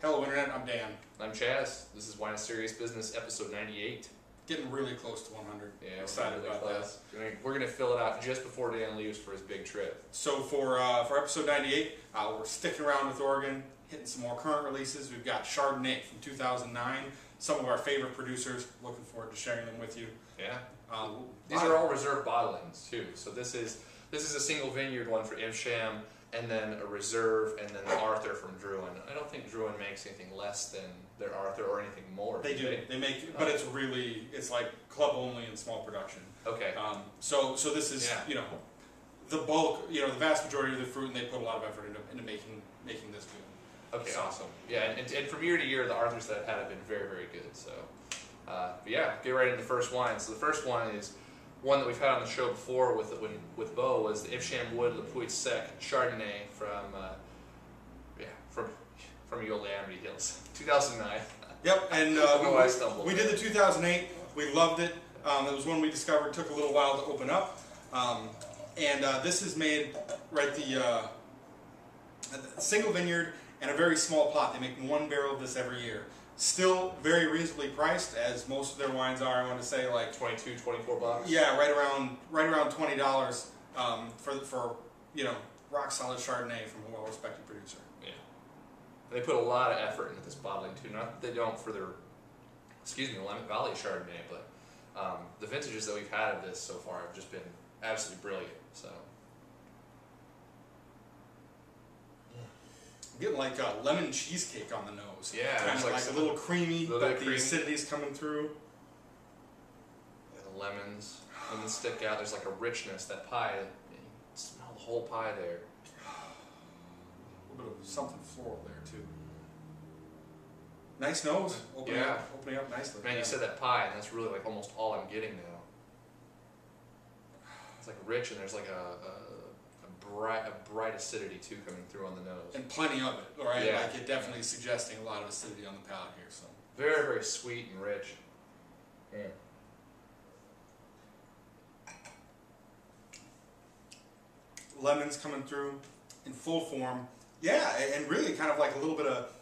Hello, Internet. I'm Dan. I'm Chaz. This is Wine is Serious Business, episode 98. Getting really close to 100. Yeah, excited really about close. We're gonna- We're going to fill it out just before Dan leaves for his big trip. So for uh, for episode 98, uh, we're sticking around with Oregon, hitting some more current releases. We've got Chardonnay from 2009. Some of our favorite producers. Looking forward to sharing them with you. Yeah. Uh, These are all reserve bottlings too. So this is this is a single vineyard one for Evesham, and then a reserve, and then the Arthur from Drouhin. I don't think Drouhin makes anything less than their Arthur or anything more. They do. They make, but it's really it's like club only and small production. Okay. Um, so so this is Yeah. you know the bulk, you know the vast majority of the fruit, and they put a lot of effort into, into making making this good. Okay, So- awesome. Yeah, and, and from year to year, the Arthurs that I've had have been very, very good. So, uh, but yeah, get right into the first wine. So the first one is one that we've had on the show before with when, with Bo was the Evesham Wood Le Puits Sec Chardonnay from uh, yeah from from Eola-Amity Hills, 2009. Yep, and uh, Oh, I stumbled. we, we did the 2008. We loved it. Um, it was one we discovered took a little while to open up. Um, and uh, this is made right the uh, a single vineyard and a very small plot. They make one barrel of this every year. Still very reasonably priced, as most of their wines are. I want to say like 22, 24 bucks. yeah, right around right around twenty dollars um, for for you know rock solid Chardonnay from a well respected producer. Yeah. And they put a lot of effort into this bottling too. Not that they don't for their, excuse me, Willamette Valley Chardonnay, but um, the vintages that we've had of this so far have just been absolutely brilliant. So Getting like a lemon cheesecake on the nose. Yeah, kind it's of like like, a little creamy, little but the acidity's coming through. yeah, the lemons and the stick out. There's like a richness. That pie, you smell the whole pie there. A little bit of something floral there too. Nice nose, opening Yeah. up, opening up nicely. Man, yeah. you said that pie, and that's really like almost all I'm getting now. It's like rich, and there's like a, a bright, a bright acidity too coming through on the nose. and plenty of it. Right, Yeah. like it definitely suggesting a lot of acidity on the palate here. So Very, very sweet and rich. Yeah. Lemons coming through in full form. Yeah, and really kind of like a little bit of,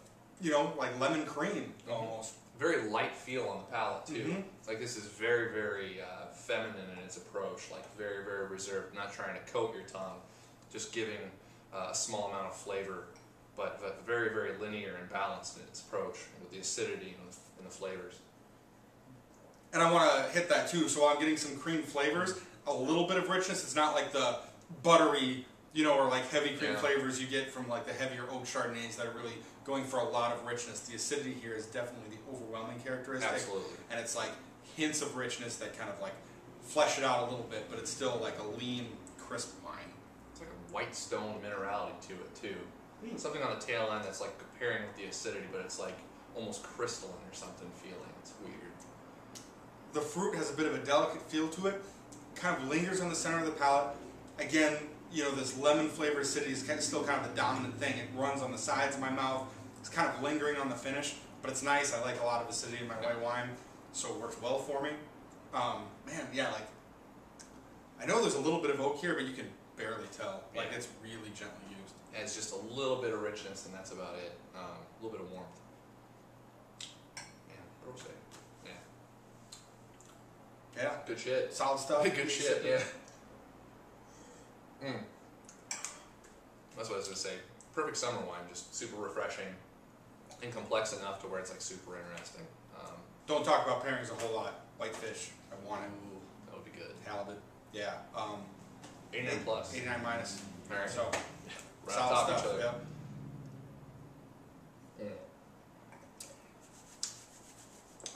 you know, like lemon cream Mm-hmm. almost. Very light feel on the palate too. Mhm. Like this is very, very uh, feminine in its approach. Like very, very reserved. Not trying to coat your tongue, just giving uh, a small amount of flavor, but, but very, very linear and balanced in its approach with the acidity and the, and the flavors. And I want to hit that too. So I'm getting some cream flavors, a little bit of richness. It's not like the buttery, you know, or like heavy cream Yeah. flavors you get from like the heavier oak chardonnays that are really going for a lot of richness. The acidity here is definitely the overwhelming characteristic. Absolutely. And it's like hints of richness that kind of like flesh it out a little bit, but it's still like a lean, crisp wine. It's like a white stone minerality to it too. Mm. Something on the tail end that's like pairing with the acidity, but it's like almost crystalline or something feeling. It's weird. The fruit has a bit of a delicate feel to it, kind of lingers on the center of the palate. Again, you know, this lemon flavor acidity is kind of still kind of the dominant thing. It runs on the sides of my mouth. It's kind of lingering on the finish, but it's nice. I like a lot of acidity in my white wine, so it works well for me. Um, man, yeah, like I know there's a little bit of oak here, but you can barely tell. Like Yeah. it's really gently used. And it's just a little bit of richness, and that's about it. Um, a little bit of warmth. Yeah, rosé. Yeah, Yeah, good shit. solid stuff. good shit. Yeah. Mm. That's what I was gonna say. Perfect summer wine, just super refreshing and complex enough to where it's like super interesting. Um, Don't talk about pairings a whole lot. Whitefish, I want it. ooh, that would be good. Halibut, yeah. Um, 89 plus. 89 minus. All right. So Right on solid of stuff. each other. Yep.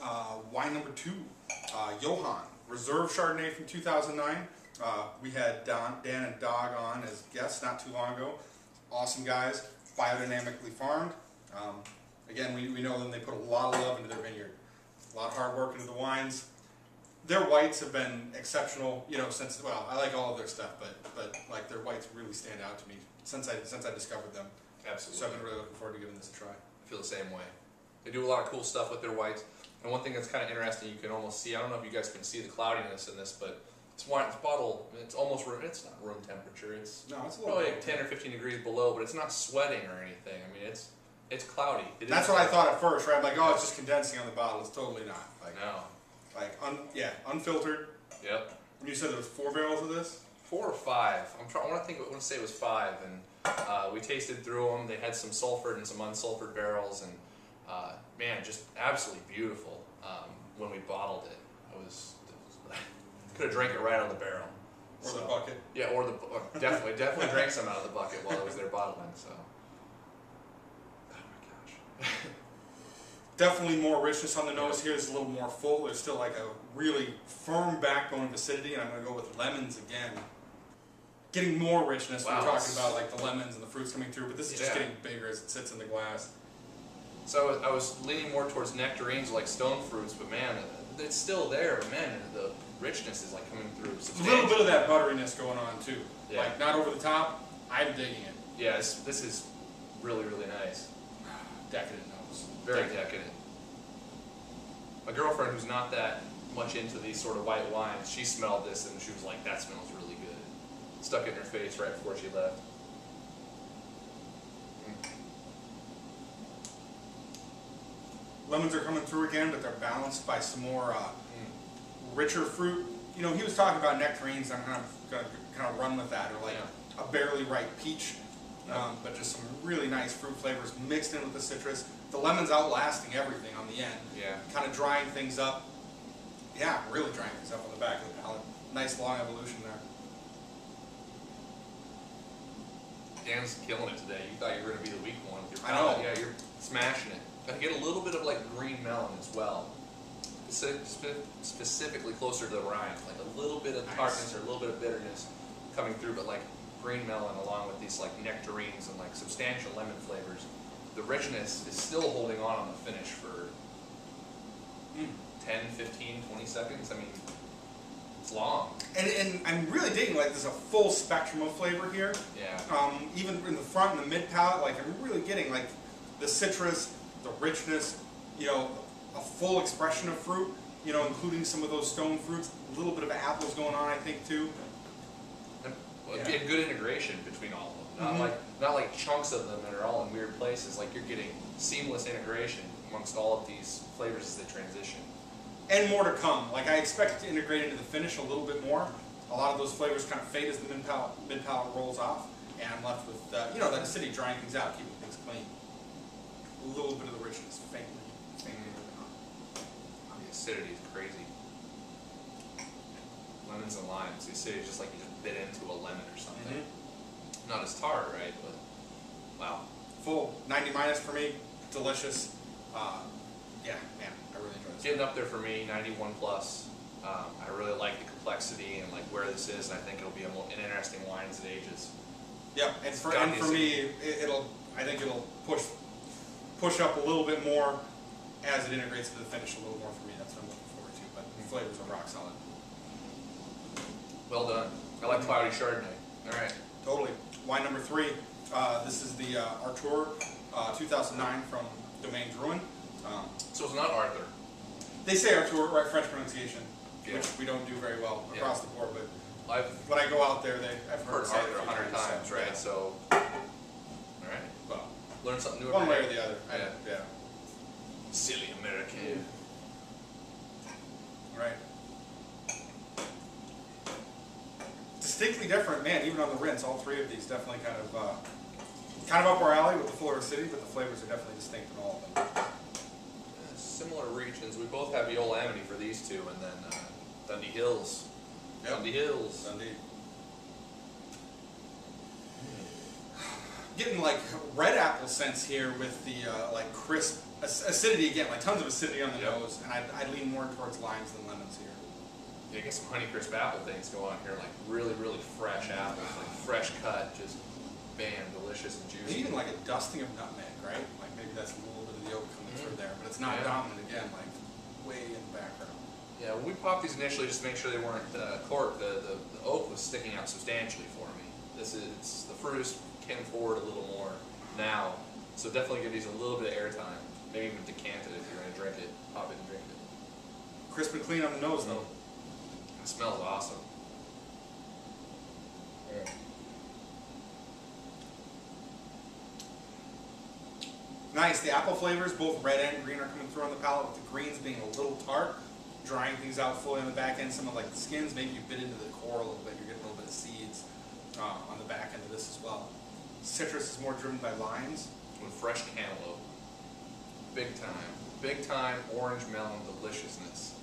Uh, wine number two, uh, Johan Reserve Chardonnay from 2009. Uh, we had Don, Dan and Dag on as guests not too long ago. Awesome guys, biodynamically farmed. Um, again, we, we know them. They put a lot of love into their vineyard, a lot of hard work into the wines. Their whites have been exceptional, you know, since well, I like all of their stuff, but but like their whites really stand out to me since I since I discovered them. Absolutely. So I've been really looking forward to giving this a try. I feel the same way. They do a lot of cool stuff with their whites. And one thing that's kind of interesting, you can almost see. I don't know if you guys can see the cloudiness in this, but it's wine. It's bottle. It's almost room. It's not room temperature. It's No, it's a probably like ten or fifteen degrees below, but it's not sweating or anything. I mean, it's It's cloudy. It That's what I thought at first, right? I'm like, oh, it's just condensing on the bottle. It's totally not. Like, No. Like, un, yeah, unfiltered. Yep. And you said there was four barrels of this. Four or five. I'm trying. I want to think. I want to say it was five, and uh, we tasted through them. They had some sulfured and some unsulfured barrels, and uh, man, just absolutely beautiful. Um, when we bottled it, I was could have drank it right out of the barrel. Or the bucket. Yeah, or the or definitely definitely drank some out of the bucket while I was there bottling. So. Oh my gosh. Definitely more richness on the nose here. It's a little more full. There's still like a really firm backbone of acidity, and I'm gonna go with lemons again. Getting more richness. Wow, We're talking about like the lemons and the fruits coming through, but this is just getting bigger as it sits in the glass. So I was, I was leaning more towards nectarines like stone fruits, but man, it's still there. Man, the richness is like coming through. A little bit of that butteriness going on too. Yeah. Like not over the top. I'm digging it. Yeah, this is really really nice. Decadent Very decadent. My girlfriend, who's not that much into these sort of white wines, she smelled this and she was like, "That smells really good." Stuck it in her face right before she left. Lemons are coming through again, but they're balanced by some more uh, richer fruit. You know, he was talking about nectarines. I'm kind of gonna kind of run with that, or like a barely ripe peach, um, but just some really nice fruit flavors mixed in with the citrus. The lemon's outlasting everything on the end, Yeah. kind of drying things up. Yeah, really drying things up on the back of the palate. Nice long evolution there. Dan's killing it today. You thought you were gonna be the weak one with your I know. palate. Yeah, you're smashing it. I get a little bit of like green melon as well. Specifically closer to the rind, like a little bit of Nice. tartness or a little bit of bitterness coming through, but like green melon along with these like nectarines and like substantial lemon flavors. The richness is still holding on on the finish for Mm. 10, 15, 20 seconds. I mean, it's long. And, and I'm really digging like there's a full spectrum of flavor here. Yeah. um, even in the front and the mid palate, like I'm really getting like the citrus, the richness, you know, a full expression of fruit, you know, including some of those stone fruits, a little bit of apples going on, I think too. Well, Yeah. good integration between all of them. Not Mhm. like not like chunks of them that are all in weird places. Like you're getting seamless integration amongst all of these flavors as they transition. And more to come. Like I expect it to integrate into the finish a little bit more. A lot of those flavors kind of fade as the mid palate, mid palate rolls off, and I'm left with, uh, you know, that acidity drying things out, keeping things clean. A little bit of the richness, faintly, faintly. The acidity is crazy. Lemons and limes. The acidity is just like you just bit into a lemon or something. Mhm. Not as tart, right? But wow. Full 90 minus for me, delicious. Uh, yeah, man, I really enjoy this. Getting up there for me, 91 plus. Um, I really like the complexity and like where this is, and I think it'll be an interesting wine as it ages. Yeah, and for and for me, it, it'll I think it'll push push up a little bit more as it integrates into the finish a little more for me. That's what I'm looking forward to. But the flavors are rock solid. Well done. I like cloudy Chardonnay. All right. Totally. Wine number three. Uh, this is the uh, Artour uh, 2009 from Domaine Drouhin. Um, So it's not Arthur. they say Artour, right? French pronunciation, Yeah. which we don't do very well Yeah. across the board. But I've when I go out there, they I've heard, heard it say it Arthur a hundred times, so, right? yeah. So, all right. Well, Learn something new one way or the other. Yeah. yeah. Silly American. Right. Distinctly different, man. Even on the rinse, all three of these definitely kind of uh, kind of up our alley with the Florida City, but the flavors are definitely distinct in all of them. Similar regions. We both have Eola Amity for these two, and then uh, Dundee Hills. Yep. Dundee Hills. Indeed. Getting like red apple sense here with the uh, like crisp acidity again, like tons of acidity on the Yep. nose, and I I lean more towards limes than lemons here. You get some Honeycrisp apple things go on here, like really, really fresh apples, like fresh cut, just bam, delicious and juicy. even like a dusting of nutmeg, right? Like maybe that's a little bit of the oak coming through there, but it's not Mm-hmm. Yeah. dominant again, like way in the background. Yeah, we popped these initially, just to make sure they weren't uh, corked, the, the, the oak was sticking out substantially for me. This is the fruit came forward a little more now, so definitely give these a little bit of air time. Maybe even decant it if you're gonna drink it, pop it and drink it. Crisp and clean on the nose though. It smells awesome. Nice. The apple flavors, both red and green, are coming through on the palate. With the greens being a little tart, drying things out fully on the back end. Some of like the skins, maybe you bit into the core a little bit. You're getting a little bit of seeds uh, on the back end of this as well. Citrus is more driven by limes. with fresh cantaloupe. Big time, big time orange melon deliciousness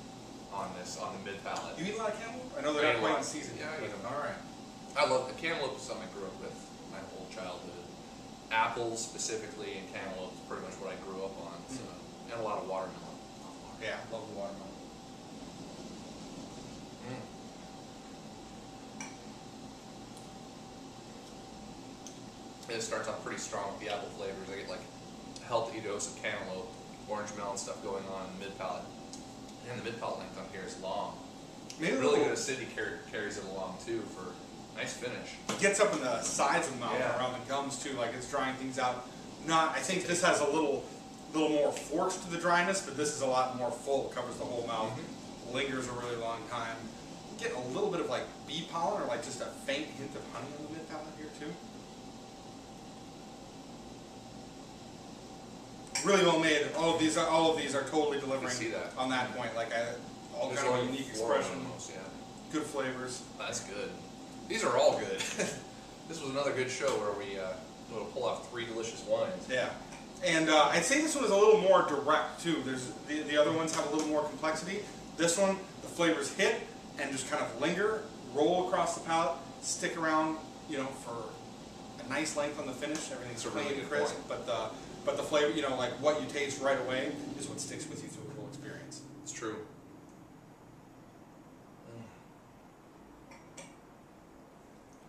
on this on the mid palate. You eat a lot of cantaloupe? I know they're not quite in season. Yeah, I eat 'em. All right. I love the cantaloupe is something I grew up with my whole childhood. Apples specifically and cantaloupe is pretty much what I grew up on. So and a lot of watermelon. Yeah, love the watermelon. Mm. It starts off pretty strong with the apple flavors. I get like a healthy dose of cantaloupe, orange melon stuff going on in the mid palate. And the mid length on here is long. Maybe Really good acidity car- carries it along too for nice finish. It gets up in the sides of the mouth Yeah. around the gums too, like it's drying things out. Not, I think this has a little, little more force to the dryness, but this is a lot more full. It Covers the whole mouth, Mm-hmm. lingers a really long time. You get a little bit of like bee pollen or like just a faint hint of honey on the mid palate here too. Really well made. All of these are all of these are totally delivering that. on that point. Like I, all There's kind of a unique expression, almost, yeah. good flavors. That's good. These are all good. this was another good show where we uh, were able to pull off three delicious wines. Yeah, and uh, I'd say this one is a little more direct too. There's the, the other ones have a little more complexity. This one, the flavors hit and just kind of linger, roll across the palate, stick around, you know, for a nice length on the finish. Everything's clean really and crisp, point. but the but the flavor, you know, like what you taste right away is what sticks with you through the whole experience. It's true. Mm.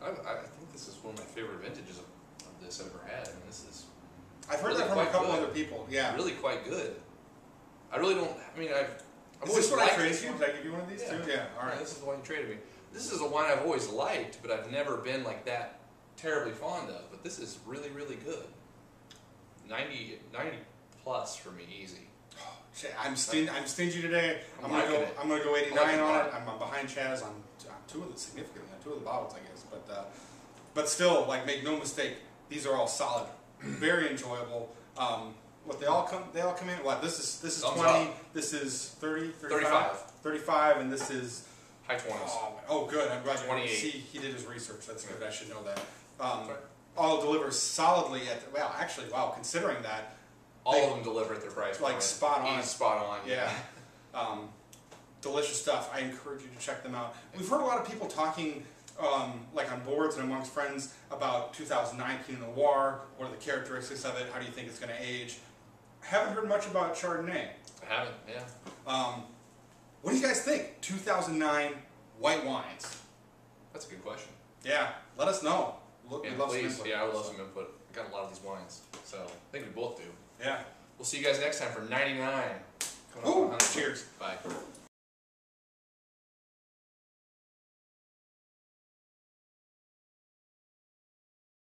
I, I think this is one of my favorite vintages of, of this I've ever had. I mean, this is I've heard Really that from a couple good. other people. Yeah. really quite good. I really don't. I mean, I've. I've Is always this what I traded you? Did I give you one of these Yeah. too? Yeah. All right. Yeah, this is the one you traded me. This is a wine I've always liked, but I've never been like that terribly fond of. But this is really, really good. 90, 90 plus for me, easy. Shit, I'm sting- I'm stingy today. I'm, I'm gonna go. it. I'm gonna go 89 like on it. I'm, I'm behind Chaz on on two of the significant, on two of the bottles, I guess. But uh, but still, like, make no mistake, these are all solid, very enjoyable. Um, what they all come they all come in. What this is this is Thumbs 20. up. This is 30, 35, 35. 35, and this is High 20s. oh, oh good. I'm glad you 28. see he did his research. That's good. I should know that. Um. All deliver solidly at the, well, actually, wow. Considering that, All they- of them deliver at their price like point. spot on. He's spot on. Yeah. Um, delicious stuff. I encourage you to check them out. We've heard a lot of people talking, um, like on boards and amongst friends, about 2009 Pinot Noir. What are the characteristics of it? How do you think it's going to age? Haven't heard much about Chardonnay. I haven't. Yeah. Um, what do you guys think? 2009 white wines. That's a good question. Yeah, let us know. Look, Yeah, we'd love some please. input. Yeah, I would love some input. I got a lot of these wines, so I think we both do. Yeah. We'll see you guys next time for 99. Coming up on Ooh, cheers. Bye.